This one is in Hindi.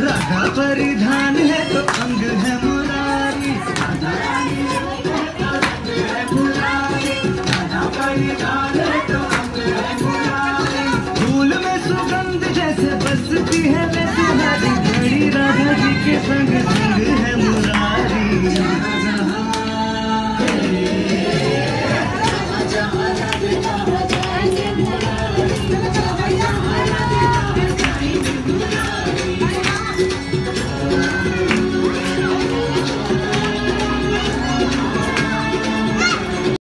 राधा परिधान है तो अंग है